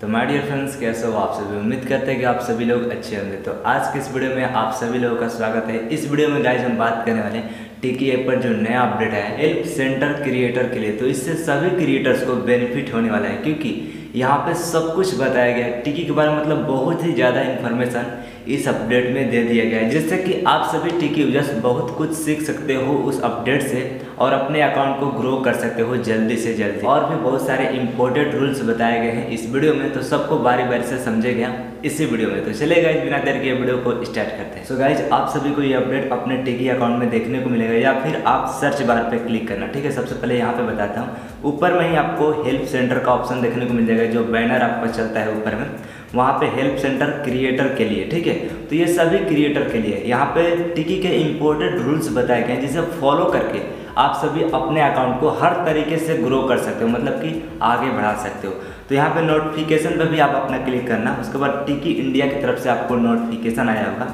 तो my dear friends कैसे हो आप सभी? उम्मीद करते हैं कि आप सभी लोग अच्छे होंगे। तो आज के इस वीडियो में आप सभी लोगों का स्वागत है। इस वीडियो में गाइज़ हम बात करने वाले हैं टिकी ऐप पर जो नया अपडेट है हेल्प सेंटर क्रिएटर के लिए। तो इससे सभी क्रिएटर्स को बेनिफिट होने वाला है, क्योंकि यहाँ पे सब कुछ बताया गया है। टिकी के बारे में मतलब बहुत ही ज़्यादा इन्फॉर्मेशन इस अपडेट में दे दिया गया है, जिससे कि आप सभी टिकी यूज़र्स बहुत कुछ सीख सकते हो उस अपडेट से और अपने अकाउंट को ग्रो कर सकते हो जल्दी से जल्दी। और भी बहुत सारे इंपॉर्टेंट रूल्स बताए गए हैं इस वीडियो में तो सबको बारी बारी से समझे गया इसी वीडियो में। तो चले गाइज़ बिना देर के वीडियो को स्टार्ट करते हैं। सो गाइज़ आप सभी को ये अपडेट अपने टिकी अकाउंट में देखने को मिलेगा या फिर आप सर्च बार पे क्लिक करना, ठीक है? सबसे पहले यहाँ पे बताता हूँ। ऊपर में ही आपको हेल्प सेंटर का ऑप्शन देखने को मिल जाएगा, जो बैनर आपका चलता है ऊपर में। वहाँ पे हेल्प सेंटर क्रिएटर के लिए, ठीक है? तो ये सभी क्रिएटर के लिए, यहाँ पे टिकी के इम्पोर्टेंट रूल्स बताए गए हैं, जिसे फॉलो करके आप सभी अपने अकाउंट को हर तरीके से ग्रो कर सकते हो मतलब कि आगे बढ़ा सकते हो। तो यहाँ पे नोटिफिकेशन पे भी आप अपना क्लिक करना, उसके बाद टिकी इंडिया की तरफ़ से आपको नोटिफिकेशन आया होगा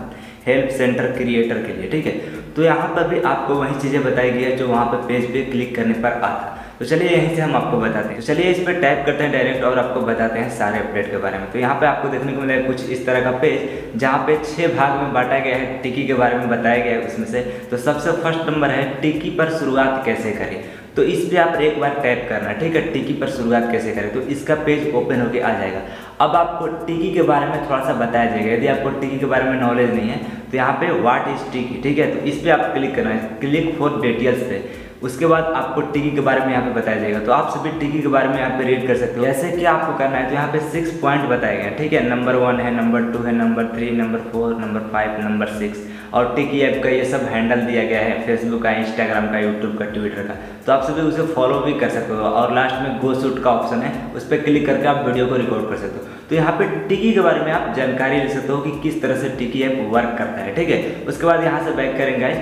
हेल्प सेंटर क्रिएटर के लिए, ठीक है? तो यहाँ पर भी आपको वही चीज़ें बताई गई है जो वहाँ पर पेज पे क्लिक करने पर आता तो चलिए यहीं से हम आपको बताते हैं। तो चलिए इस पर टाइप करते हैं डायरेक्ट और आपको बताते हैं सारे अपडेट के बारे में। तो यहाँ पे आपको देखने को मिलेगा कुछ इस तरह का पेज जहाँ पे छः भाग में बांटा गया है, टिकी के बारे में बताया गया है उसमें से। तो सबसे फ़र्स्ट नंबर है, टिकी पर शुरुआत कैसे करें? तो इस पर आप एक बार टैप करना, ठीक है? टिकी पर शुरुआत कैसे करें? तो इसका पेज ओपन होके आ जाएगा। अब आपको टिकी के बारे में थोड़ा सा बताया जाएगा। यदि आपको टिकी के बारे में नॉलेज नहीं है तो यहाँ पे व्हाट इज़ टिकी, ठीक है? तो इस पर आप क्लिक करना है। क्लिक फॉर डिटेल्स पे। उसके बाद आपको टिकी के बारे में यहाँ पे बताया जाएगा। तो आप सभी टिकी के बारे में यहाँ पे रीड कर सकते हो। ऐसे क्या आपको करना है तो यहाँ पे सिक्स पॉइंट बताए गए ठीक है? नंबर वन है नंबर टू है number three number four number five number six और टिकी ऐप का ये सब हैंडल दिया गया है फेसबुक का इंस्टाग्राम का यूट्यूब का ट्विटर का। तो आप सभी उसे फॉलो भी कर सकते हो और लास्ट में गो शूट का ऑप्शन है, उस पर क्लिक करके आप वीडियो को रिकॉर्ड कर सकते हो। तो यहाँ पे टिकी के बारे में आप जानकारी ले सकते हो कि किस तरह से टिकी ऐप वर्क करता है, ठीक है? उसके बाद यहाँ से बैक करेंगे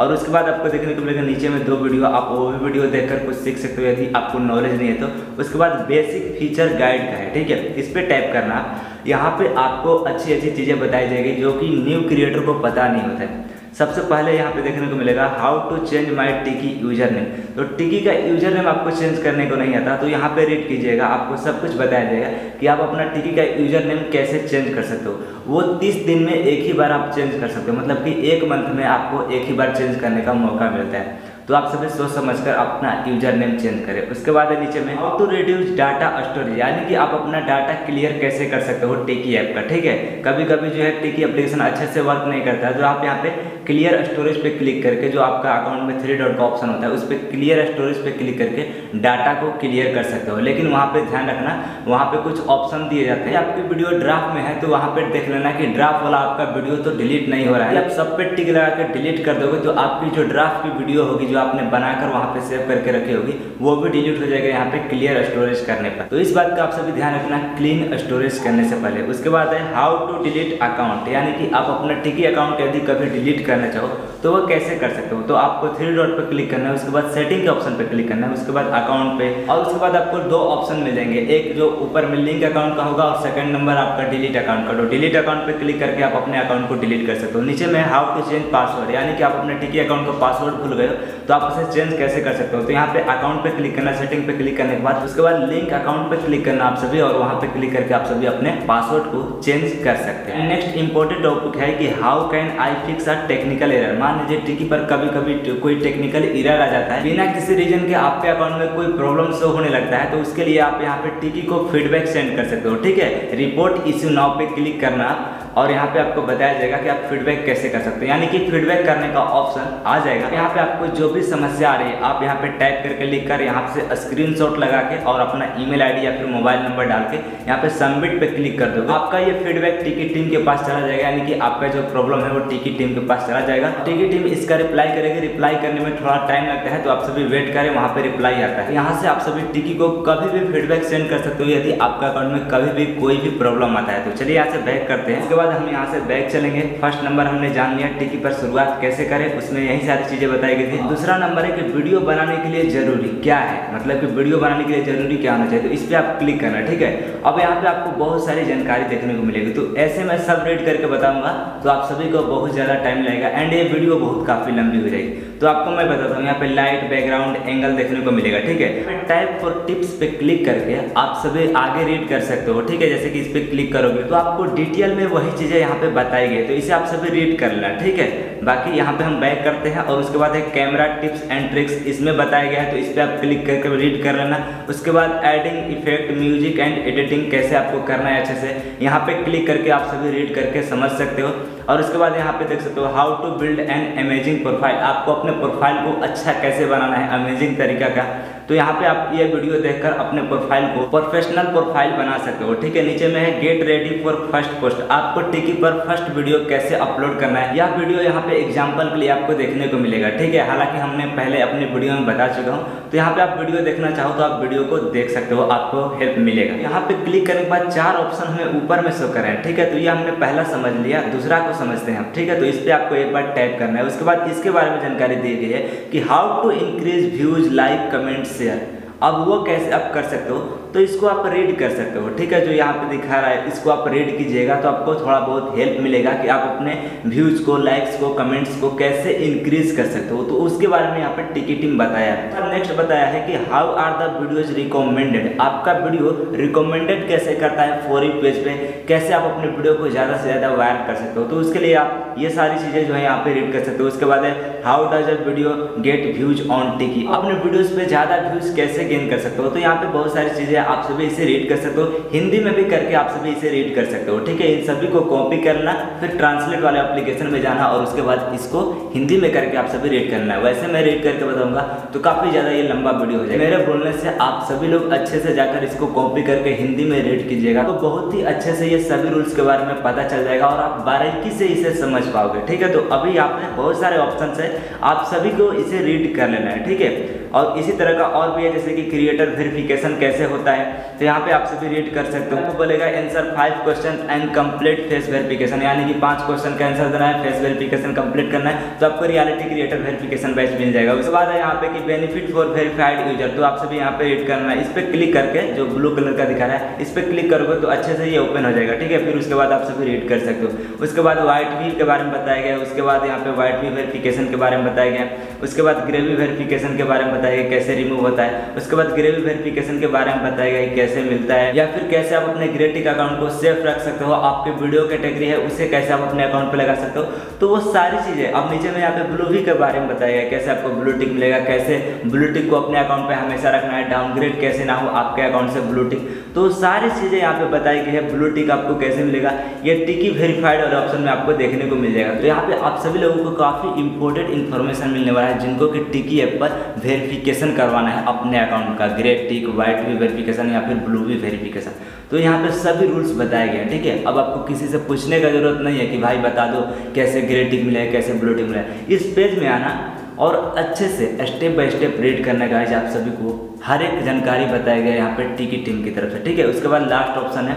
और उसके बाद आपको देखने को मिलेगा, नीचे में दो वीडियो, आप वो भी वीडियो देखकर कुछ सीख सकते हो, यदि आपको नॉलेज नहीं है तो। उसके बाद बेसिक फीचर गाइड का है, ठीक है? इस पर टाइप करना। यहाँ पे आपको अच्छी अच्छी चीज़ें बताई जाएगी, जो कि न्यू क्रिएटर को पता नहीं होता है। सबसे पहले यहाँ पे देखने को मिलेगा हाउ टू चेंज माई टिकी यूज़र नेम तो टिकी का यूज़र नेम आपको चेंज करने को नहीं आता तो यहाँ पे रीड कीजिएगा, आपको सब कुछ बताया जाएगा कि आप अपना टिकी का यूज़र नेम कैसे चेंज कर सकते हो। वो तीस दिन में एक ही बार आप चेंज कर सकते हो मतलब कि एक मंथ में आपको एक ही बार चेंज करने का मौका मिलता है। तो आप सभी सोच समझकर अपना यूज़र नेम चेंज करें। उसके बाद है नीचे में how to reduce data storage यानी कि आप अपना डाटा क्लियर कैसे कर सकते हो टिकी ऐप का, ठीक है? कभी कभी जो है टिकी एप्लीकेशन अच्छे से वर्क नहीं करता है तो आप यहाँ पे क्लियर स्टोरेज पे क्लिक करके जो आपका अकाउंट में थ्री डॉट का ऑप्शन होता है, उस पर क्लियर स्टोरेज पे क्लिक करके डाटा को क्लियर कर सकते हो। लेकिन वहाँ पे ध्यान रखना, वहाँ पे कुछ ऑप्शन दिए जाते हैं। आपकी वीडियो ड्राफ्ट में है तो वहाँ पे देख लेना कि ड्राफ्ट वाला आपका वीडियो तो डिलीट नहीं हो रहा है। आप सब पे टिक लगा कर डिलीट कर दोगे तो आपकी जो ड्राफ्ट की वीडियो होगी जो आपने बनाकर वहाँ पे सेव करके रखी होगी, वो भी डिलीट हो जाएगा यहाँ पे क्लियर स्टोरेज करने पर। तो इस बात का आप सभी ध्यान रखना क्लीन स्टोरेज करने से पहले। उसके बाद है हाउ टू डिलीट अकाउंट यानी कि आप अपना टिकी अकाउंट यदि कभी डिलीट करना चाहो तो वो कैसे कर सकते हो? तो आपको थ्री डॉट पर क्लिक करना है, उसके बाद सेटिंग के ऑप्शन पर क्लिक करना है, उसके बाद अकाउंट पे, और उसके बाद आपको दो ऑप्शन मिल जाएँगे। एक जो ऊपर में लिंक अकाउंट का होगा, और सेकंड नंबर आपका डिलीट अकाउंट का। तो डिलीट अकाउंट पर क्लिक करके आप अपने अकाउंट को डिलीट कर सकते हो। नीचे में हाउ टू चेंज पासवर्ड यानी कि आप अपने टिकी अकाउंट का पासवर्ड भूल गए तो आप उसे चेंज कैसे कर सकते हो? तो यहाँ पे अकाउंट पे क्लिक करना सेटिंग पे क्लिक करने के बाद, उसके बाद लिंक अकाउंट पे क्लिक करना आप सभी, और वहाँ पे क्लिक करके आप सभी अपने पासवर्ड को चेंज कर सकते हैं। नेक्स्ट इंपॉर्टेंट टॉपिक है कि how can I fix a technical error मान लीजिए टिकी पर कभी कभी कोई टेक्निकल इरर आ जाता है। बिना किसी रीजन के आपके अकाउंट में कोई प्रॉब्लम शो होने लगता है तो उसके लिए आप यहाँ पे टिकी को फीडबैक सेंड कर सकते हो, ठीक है? रिपोर्ट इश्यू नाव पे क्लिक करना। और यहाँ पे आपको बताया जाएगा कि आप फीडबैक कैसे कर सकते हैं। यानी कि फीडबैक करने का ऑप्शन आ जाएगा। यहाँ पे आपको जो भी समस्या आ रही है, आप यहाँ पे टाइप करके लिख कर यहाँ से स्क्रीनशॉट लगा के और अपना ईमेल आईडी या फिर मोबाइल नंबर डाल के यहाँ पे सबमिट पे क्लिक कर दोगे। आपका ये फीडबैक टिकी टीम के पास चला जाएगा। यानी कि आपका जो प्रॉब्लम है, वो टिकी टीम के पास चला जाएगा। टिकी टीम इसका रिप्लाई करेगी। रिप्लाई करने में थोड़ा टाइम लगता है तो आप सभी वेट करें, वहाँ पे रिप्लाई आता है। यहाँ से आप सभी टिकी को कभी भी फीडबैक सेंड कर सकते हो, यदि आपका अकाउंट में कभी भी कोई भी प्रॉब्लम आता है। तो चलिए यहाँ से बैक करते हैं। उसके हम यहाँ से बैक चलेंगे। फ़र्स्ट नंबर हमने जान लिया टिकी पर शुरुआत कैसे करें, उसमें यही सारी चीज़ें बताई गई थी। दूसरा नंबर है कि वीडियो बनाने के लिए ज़रूरी क्या है? मतलब कि वीडियो बनाने के लिए ज़रूरी क्या होना चाहिए? तो इस पर आप क्लिक करना, ठीक है? अब यहाँ पे आपको बहुत सारी जानकारी देखने को मिलेगी। तो ऐसे में सब रेड करके बताऊँगा तो आप सभी को बहुत ज़्यादा टाइम लगेगा एंड ये वीडियो बहुत काफ़ी लंबी हो जाएगी। तो आपको मैं बताता हूँ, यहाँ पे लाइट बैकग्राउंड एंगल देखने को मिलेगा, ठीक है? टाइप फॉर टिप्स पे क्लिक करके आप सभी आगे रीड कर सकते हो, ठीक है? जैसे कि इस पर क्लिक करोगे तो आपको डिटेल में वही चीज़ें यहाँ पे बताई गई तो इसे आप सभी रीड कर लेना, ठीक है? बाकी यहाँ पे हम बैक करते हैं, और उसके बाद एक कैमरा टिप्स एंड ट्रिक्स इसमें बताया गया है तो इस पर आप क्लिक करके रीड कर लेना। उसके बाद adding effect music and editing कैसे आपको करना है अच्छे से, यहाँ पे क्लिक करके आप सभी रीड करके समझ सकते हो। और उसके बाद यहाँ पे देख सकते हो how to build an amazing profile आपको अपने प्रोफ़ाइल को अच्छा कैसे बनाना है? अमेजिंग तरीका का। तो यहाँ पे आप ये वीडियो देखकर अपने प्रोफ़ाइल को प्रोफेशनल प्रोफ़ाइल बना सकते हो। ठीक है, नीचे में है get ready for first post आपको टिकी पर फ़र्स्ट वीडियो कैसे अपलोड करना है, यह वीडियो यहाँ पे एग्ज़ाम्पल के लिए आपको देखने को मिलेगा। ठीक है, हालाँकि हमने पहले अपने वीडियो में बता चुका हूँ। तो यहाँ पे आप वीडियो देखना चाहो तो आप वीडियो को देख सकते हो, आपको हेल्प मिलेगा। यहाँ पे क्लिक करने के बाद चार ऑप्शन हमें ऊपर में शो करें ठीक है तो ये हमने पहला समझ लिया, दूसरा को समझते हैं ठीक है तो इस पर आपको एक बार टाइप करना है। उसके बाद इसके बारे में जानकारी दी गई है कि how to increase views like comment share अब वो कैसे आप कर सकते हो? तो इसको आप रीड कर सकते हो, ठीक है? जो यहाँ पे दिखा रहा है, इसको आप रीड कीजिएगा तो आपको थोड़ा बहुत हेल्प मिलेगा कि आप अपने व्यूज़ को लाइक्स को कमेंट्स को कैसे इंक्रीज कर सकते हो। तो उसके बारे में यहाँ पे टिकटिंग बताया। अब नेक्स्ट बताया है कि how are the videos recommended आपका वीडियो रिकमेंडेड कैसे करता है? फोरी पेज पे कैसे आप अपने वीडियो को ज़्यादा से ज़्यादा वायरल कर सकते हो? तो उसके लिए आप ये सारी चीज़ें जो है यहाँ पे रीड कर सकते हो। उसके बाद है how does a video get views on Tiki अपने वीडियोज़ पे ज़्यादा व्यूज़ कैसे गेन कर सकते हो? तो यहाँ पे बहुत सारी चीज़ें आप सभी इसे रीड कर सकते हो? हिंदी में भी करके आप सभी इसे रीड कर सकते हो, ठीक है? इन सभी को कॉपी करना, फिर ट्रांसलेट वाले एप्लीकेशन में जाना और उसके बाद इसको हिंदी में करके आप सभी रीड करना है। वैसे मैं रीड करके बताऊँगा तो काफ़ी ज़्यादा ये लंबा वीडियो हो जाएगा। मेरे बोलने से आप सभी लोग अच्छे से जाकर इसको कॉपी करके हिंदी में रीड कीजिएगा तो बहुत ही अच्छे से ये सभी रूल्स के बारे में पता चल जाएगा और आप बारीकी से इसे समझ पाओगे, ठीक है? तो अभी आपने बहुत सारे ऑप्शन है। आप सभी को इसे रीड कर लेना है, ठीक है? और इसी तरह का और भी है, जैसे कि क्रिएटर वेरिफिकेशन कैसे होता है तो यहाँ पे आप सभी रीड कर सकते हो। बोलेगा answer five question and complete face verification यानी कि पाँच क्वेश्चन का आंसर देना है फेस वेरिफिकेशन कंप्लीट करना है तो आपको रियलिटी क्रिएटर वेरिफिकेशन बैच मिल जाएगा। उसके बाद है यहाँ पे कि बेनिफिट फॉर वेरीफाइड यूज़र तो आप सभी यहाँ पे रीड करना है। इस पर क्लिक करके, जो ब्लू कलर का दिखा रहा है, इस पर क्लिक करोगे तो अच्छे से ये ओपन हो जाएगा, ठीक है? फिर उसके बाद आप सभी रीड कर सकते हो। उसके बाद व्हाइट व्हील के बारे में बताया गया उसके बाद यहाँ पे व्हाइट व्हील वेरिफिकेशन के बारे में बताया गया उसके बाद ग्रेवी वेरिफिकेशन के बारे में बताया गया कैसे रिमूव होता है? उसके बाद ग्रेवी वेरिफिकेशन के बारे में बताया गया कैसे मिलता है, या फिर कैसे आप अपने ग्रेटिक अकाउंट को सेफ़ रख सकते हो, आपके वीडियो कैटेगरी है, उसे कैसे आप अपने अकाउंट पे लगा सकते हो? तो वो सारी चीज़ें, अब नीचे में यहाँ पे ब्लूवी के बारे में बताया गया कैसे आपको ब्लूटिक मिलेगा, कैसे ब्लूटिक को अपने अकाउंट पे हमेशा रखना है डाउनग्रेड कैसे ना हो, आपके अकाउंट से ब्लूटिक तो सारी चीज़ें यहाँ पे बताई गई है ब्लूटिक आपको कैसे मिलेगा, ये टिकी वेरीफाइड वाले ऑप्शन में आपको देखने को मिल जाएगा। तो यहाँ पे आप सभी लोगों को काफ़ी इंपॉर्टेंट इन्फॉर्मेशन मिलने वाला है, जिनको कि टिकी ऐप पर वेरिफिकेशन करवाना है अपने अकाउंट का ग्रे टिक व्हाइट भी वेरिफिकेशन या फिर ब्लू भी वेरिफिकेशन तो यहाँ पे सभी रूल्स बताए गए हैं, ठीक है? अब आपको किसी से पूछने का ज़रूरत नहीं है कि भाई बता दो कैसे ग्रे टिक मिला है, कैसे ब्लू टिक मिला है। इस पेज में आना और अच्छे से स्टेप बाय स्टेप रीड करने का आप सभी को हर एक जानकारी बताया गया यहाँ पे टिकी टीम की तरफ़ से, ठीक है? उसके बाद लास्ट ऑप्शन है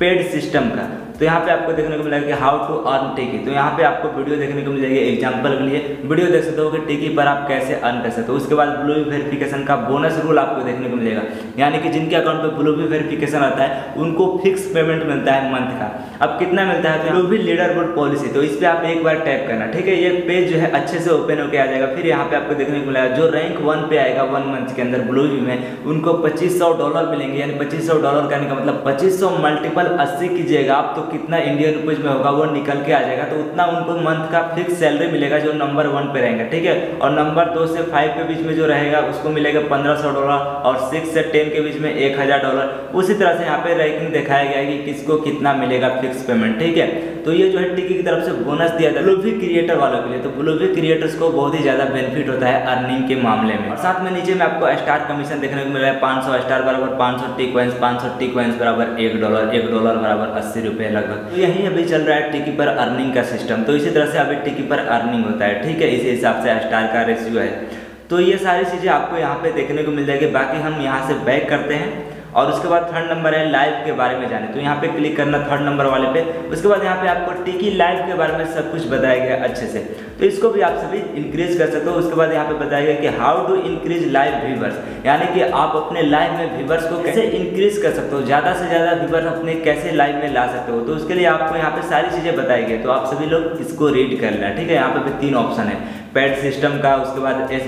पेड सिस्टम का। तो यहाँ पे आपको देखने को मिलेगा कि हाउ टू अर्न टिकी तो यहाँ पे आपको वीडियो देखने को मिल जाएगी एग्ज़ाम्पल के लिए। वीडियो देख सकते हो कि टिकी पर आप कैसे अर्न कर सकते हो। उसके बाद ब्लू वेरिफिकेशन का बोनस रूल आपको देखने को मिलेगा। यानी कि जिनके अकाउंट पर ब्लू वेरिफिकेशन आता है, उनको फिक्स पेमेंट मिलता है मंथ का। अब कितना मिलता है? ब्लू भी लीडर बोर्ड पॉलिसी तो इस पर आप एक बार टैप करना, ठीक है? ये पेज जो है अच्छे से ओपन होकर आ जाएगा। फिर यहाँ पे आपको देखने को मिलेगा, जो रैंक वन पे आएगा वन मंथ के अंदर ब्लू व्यू में, उनको पच्चीस डॉलर मिलेंगे। यानी पच्चीस डॉलर करने का मतलब पच्चीस मल्टीपल अस्सी कीजिएगा आप तो कितना इंडियन रुपीज़ में होगा, वो निकल के आ जाएगा तो उतना उनको मंथ का फिक्स सैलरी मिलेगा जो नंबर वन पे रहेंगे, ठीक है? और नंबर दो से फाइव के बीच में जो रहेगा, उसको मिलेगा पंद्रह सौ डॉलर और सिक्स से टेन के बीच में एक हज़ार डॉलर उसी तरह से यहाँ पे रैंकिंग दिखाया गया है कि किसको कितना मिलेगा फिक्स पेमेंट ठीक है? तो ये जो है टिकी की तरफ़ से बोनस दिया था ब्लूवी क्रिएटर वालों के लिए। तो ब्लूवी क्रिएटर्स को बहुत ही ज़्यादा बेनिफिट होता है अर्निंग के मामले में। और साथ में नीचे में आपको स्टार कमीशन देखने को मिल रहा है, पाँच सौ स्टार बराबर, पाँच सौ टी कॉइन्स पाँच सौ टी कॉइन्स बराबर एक डॉलर एक डॉलर बराबर अस्सी रुपये लगभग। तो यही अभी चल रहा है टिकी पर अर्निंग का सिस्टम तो इसी तरह से अभी टिकी पर अर्निंग होता है। ठीक है, इसी हिसाब से स्टार का रेशियो है। तो ये सारी चीज़ें आपको यहाँ पे देखने को मिल जाएगी। बाकी हम यहाँ से बैक करते हैं और उसके बाद थर्ड नंबर है लाइव के बारे में जाने। तो यहाँ पे क्लिक करना थर्ड नंबर वाले पे। उसके बाद यहाँ पे आपको टिकी लाइव के बारे में सब कुछ बताया गया अच्छे से। तो इसको भी आप सभी इंक्रीज कर सकते हो। उसके बाद यहाँ पे बताया गया कि how to increase live viewers यानी कि आप अपने लाइव में व्यूवर्स को कैसे इंक्रीज कर सकते हो? ज़्यादा से ज़्यादा व्यूवर्स अपने कैसे लाइव में ला सकते हो? तो उसके लिए आपको यहाँ पे सारी चीज़ें बताई गई। तो आप सभी लोग इसको रीड कर लेना, ठीक है? यहाँ पे तीन ऑप्शन है। पैड सिस्टम का, उसके बाद एस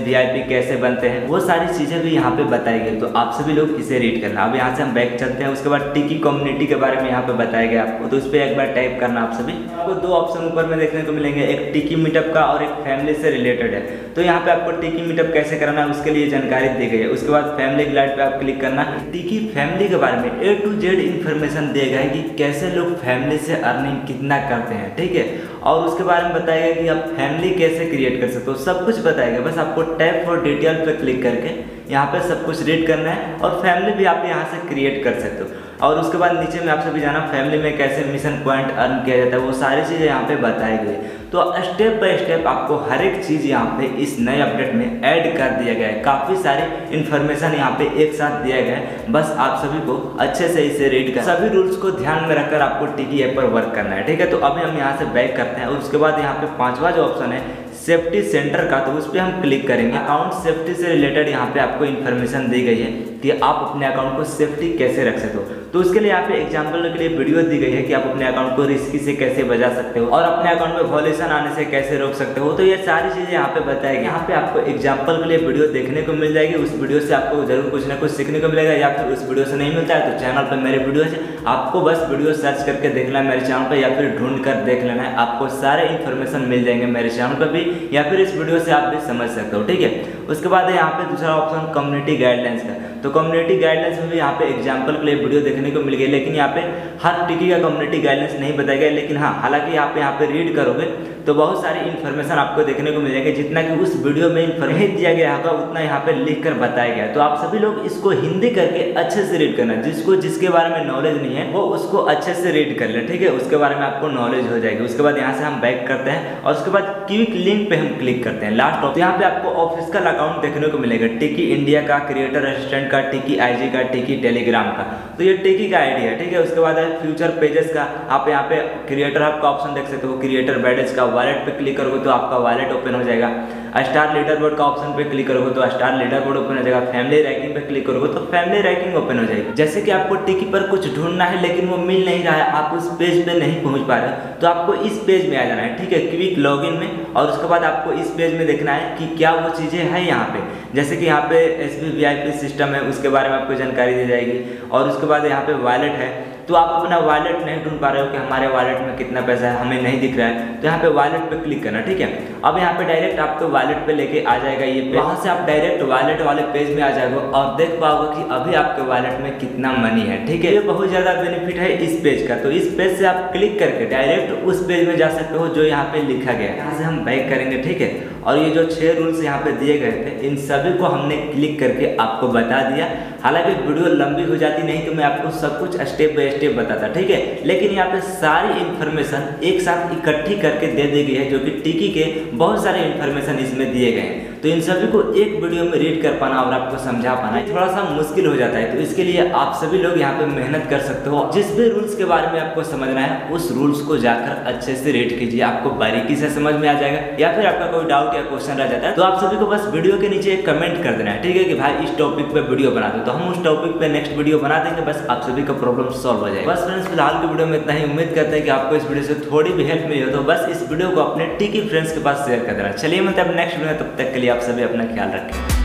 कैसे बनते हैं? वो सारी चीज़ें भी यहाँ पे बताई गई। तो आप सभी लोग इसे रीड करना। अब यहाँ से हम बैक चलते हैं। उसके बाद टिकी कम्युनिटी के बारे में यहाँ पे बताया गया आपको। तो उस पर एक बार टाइप करना आप सभी। आपको दो ऑप्शन ऊपर में देखने को मिलेंगे। एक टिकी मीटअप का और एक फैमिली से रिलेटेड है। तो यहाँ पे आपको टिकी मीटअप कैसे करना है, उसके लिए जानकारी दी गई है। उसके बाद फैमिली ग्लाइड पे आप क्लिक करना। टिकी फैमिली के बारे में ए टू जेड इन्फॉर्मेशन दिया गया कि कैसे लोग फैमिली से अर्निंग कितना करते हैं, ठीक है? और उसके बारे में बताएगा कि आप फैमिली कैसे क्रिएट कर सकते हो। सब कुछ बताया गया बस आपको टैप फॉर डिटेल पे क्लिक करके यहाँ पे सब कुछ रीड करना है और फैमिली भी आप यहाँ से क्रिएट कर सकते हो। और उसके बाद नीचे में आप सभी जाना फैमिली में कैसे मिशन पॉइंट अर्न किया जाता है, वो सारी चीज़ें यहाँ पे बताई गई। तो स्टेप बाय स्टेप आपको हर एक चीज़ यहाँ पे इस नए अपडेट में ऐड कर दिया गया है। काफ़ी सारी इन्फॉर्मेशन यहाँ पे एक साथ दिया गया है। बस आप सभी को अच्छे से इसे रीड कर सभी रूल्स को ध्यान में रखकर आपको टीवी ऐप पर वर्क करना है, ठीक है? तो अभी हम यहाँ से बैक करते हैं और उसके बाद यहाँ पे पाँचवा जो ऑप्शन है सेफ्टी सेंटर का तो उस पर हम क्लिक करेंगे। अकाउंट सेफ्टी से रिलेटेड यहाँ पे आपको इन्फॉर्मेशन दी गई है। कि आप अपने अकाउंट को सेफ्टी कैसे रख सकते हो? तो उसके लिए यहाँ पे एग्ज़ाम्पल के लिए वीडियो दी गई है कि आप अपने अकाउंट को रिस्की से कैसे बचा सकते हो और अपने अकाउंट में वॉल्यूशन आने से कैसे रोक सकते हो? तो ये सारी चीज़ें यहाँ पे बताएगी। यहाँ पे आपको एग्ज़ाम्पल के लिए वीडियो देखने को मिल जाएगी। उस वीडियो से आपको ज़रूर कुछ ना कुछ सीखने को मिलेगा या फिर उस वीडियो से नहीं मिलता है तो चैनल पर मेरे वीडियो है आपको बस वीडियो सर्च करके देखना है मेरे चैनल पर या फिर ढूंढ कर देख लेना है। आपको सारे इन्फॉर्मेशन मिल जाएँगे मेरे चैनल पर भी या फिर इस वीडियो से आप भी समझ सकते हो, ठीक है? उसके बाद यहाँ पे दूसरा ऑप्शन कम्युनिटी गाइडलाइंस का। तो कम्युनिटी गाइडलाइंस में भी यहाँ पे एग्ज़ाम्पल के लिए वीडियो देखने को मिल गई लेकिन यहाँ पे हर टिकी का कम्युनिटी गाइडलाइंस नहीं बताया गया, लेकिन हाँ हालाँकि यहाँ पे यहाँ पे रीड करोगे तो बहुत सारी इन्फॉर्मेशन आपको देखने को मिल जाएगी, जितना कि उस वीडियो में इन्फॉर्मेशन दिया गया होगा, उतना यहाँ पे लिख कर बताया गया। तो आप सभी लोग इसको हिंदी करके अच्छे से रीड करना, जिसको, जिसके बारे में नॉलेज नहीं है, वो उसको अच्छे से रीड कर ले, ठीक है? उसके बारे में आपको नॉलेज हो जाएगी। उसके बाद यहाँ से हम बैक करते हैं, और उसके बाद क्विक लिंक पे हम क्लिक करते हैं। लास्ट ऑफ़ यहाँ पे आपको ऑफिशियल अकाउंट देखने को मिलेगा टिकी इंडिया का क्रिएटर असिस्टेंट का टिकी आईजी का टिकी टेलीग्राम का। तो ये टिकी का आईडी है, ठीक है? उसके बाद है फ्यूचर पेजेस का। आप यहाँ पे क्रिएटर हब का ऑप्शन देख सकते हो क्रिएटर बैडेज का वॉलेट पे क्लिक करोगे तो आपका वॉलेट ओपन हो जाएगा। स्टार लीडर बोर्ड का ऑप्शन पे क्लिक करोगे तो स्टार लीडर बोर्ड ओपन हो जाएगा फैमिली रैंकिंग पे क्लिक करोगे तो फैमिली रैंकिंग ओपन हो जाएगी। जैसे कि आपको टिकी पर कुछ ढूंढना है लेकिन वो मिल नहीं रहा है, आप उस पेज पे नहीं पहुँच पा रहे तो आपको इस पेज में आ जाना है, ठीक है? क्विक लॉग में और उसके बाद आपको इस पेज में देखना है कि क्या वो चीज़ें हैं यहाँ पे। जैसे कि यहाँ पे एस सिस्टम है, उसके बारे में आपको जानकारी दी जाएगी और उसके बाद यहाँ पे वॉलेट है तो आप अपना वॉलेट नहीं ढूंढ पा रहे हो कि हमारे वॉलेट में कितना पैसा है, हमें नहीं दिख रहा है। तो यहाँ पे वॉलेट पे क्लिक करना, ठीक है? अब यहाँ पे डायरेक्ट आपको वॉलेट पे लेके आ जाएगा ये वहाँ से आप डायरेक्ट वॉलेट वाले पेज में आ जाएगा और देख पाओगे कि अभी आपके वॉलेट में कितना मनी है, ठीक है? ये बहुत ज़्यादा बेनिफिट है इस पेज का। तो इस पेज से आप क्लिक करके डायरेक्ट उस पेज में जा सकते हो जो यहाँ पे लिखा गया है। यहाँ से हम बैक करेंगे, ठीक है? और ये जो छह रूल्स यहाँ पे दिए गए थे, इन सभी को हमने क्लिक करके आपको बता दिया। हालाँकि वीडियो लंबी हो जाती नहीं तो मैं आपको सब कुछ स्टेप बाय स्टेप बताता, ठीक है? लेकिन यहाँ पे सारी इन्फॉर्मेशन एक साथ इकट्ठी करके दे दी गई है, जो कि टिकी के बहुत सारे इन्फॉर्मेशन इसमें दिए गए हैं। तो इन सभी को एक वीडियो में रीड कर पाना और आपको समझा पाना थोड़ा सा मुश्किल हो जाता है तो इसके लिए आप सभी लोग यहाँ पे मेहनत कर सकते हो। जिस भी रूल्स के बारे में आपको समझना है, उस रूल्स को जाकर अच्छे से रीड कीजिए। आपको बारीकी से समझ में आ जाएगा, या फिर आपका कोई डाउट या क्वेश्चन रह जाता है तो आप सभी को बस वीडियो के नीचे एक कमेंट कर देना है। ठीक है कि भाई, इस टॉपिक पे वीडियो बना दो। तो हम उस टॉपिक पे नेक्स्ट वीडियो बना देंगे, बस आप सभी का प्रॉब्लम सॉल्व हो जाएगा। बस फ्रेंड्स फ़िलहाल की वीडियो में इतना ही। उम्मीद करते हैं कि आपको इस वीडियो से थोड़ी भी हेल्प मिली हो। तो बस इस वीडियो को अपने टिकी फ्रेंड्स के पास शेयर कर देना। चलिए मतलब नेक्स्ट वीडियो तब तक के लिए आप सभी अपना ख्याल रखें।